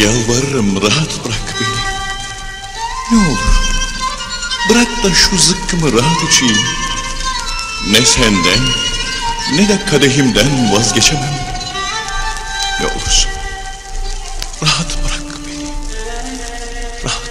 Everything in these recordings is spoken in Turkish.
Yalvarırım rahat bırak beni. Ne olur bırak da şu zıkkımı rahat içeyim. Ne senden ne de kadehimden vazgeçemem. Ne olursun rahat bırak beni. Rahat.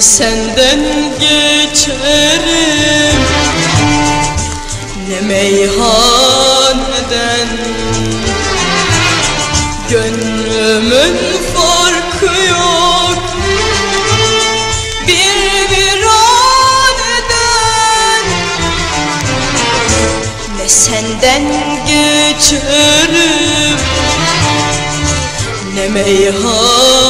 Senden geçerim. Ne meyhaneden Gönlümün farkı yok. Bir viraneden Ne senden geçerim. Ne meyhaneden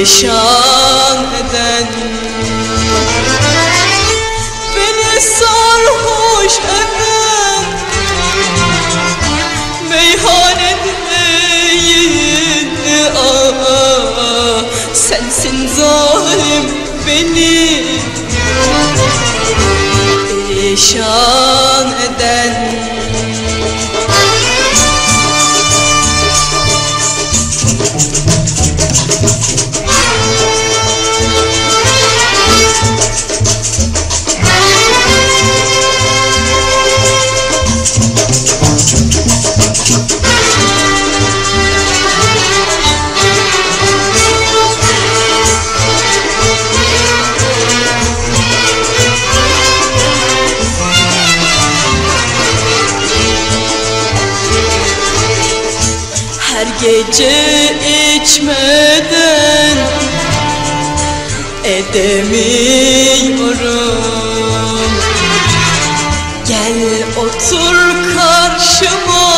Perişan eden Beni sarhoş eden Meyhanede değil ah, Sensin zalim beni Perişan eden gece içmeden edemiyorum. Gel otur karşıma.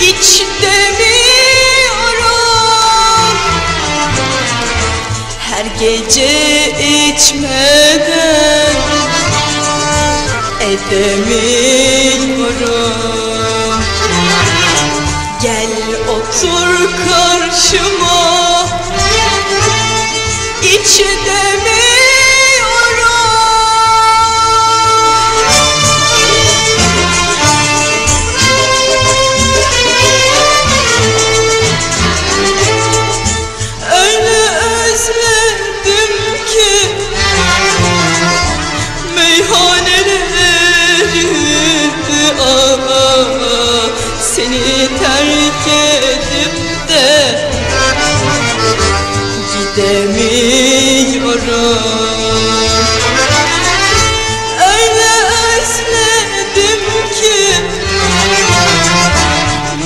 İç demiyorum. Her gece içmeden edemiyorum Gel otur karşıma. İç bilmiyorum Öyle özledim ki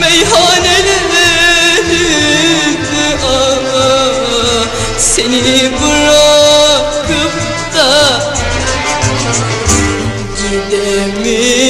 Meyhaneleri de ama Seni bırakıp da Gidemiyorum